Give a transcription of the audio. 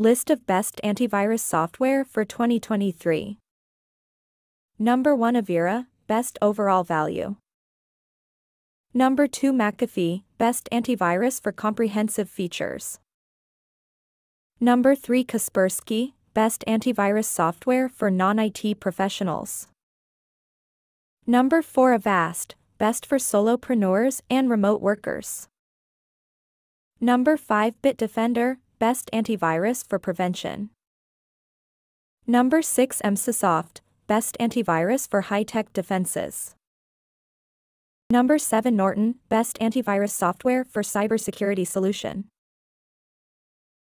List of best antivirus software for 2023. Number 1 Avira, best overall value. Number 2 McAfee, best antivirus for comprehensive features. Number 3 Kaspersky, best antivirus software for non-IT professionals. Number 4 Avast, best for solopreneurs and remote workers. Number 5 Bitdefender, best antivirus for prevention. Number 6 Emsisoft, best antivirus for high-tech defenses. Number 7 Norton, best antivirus software for cybersecurity solution.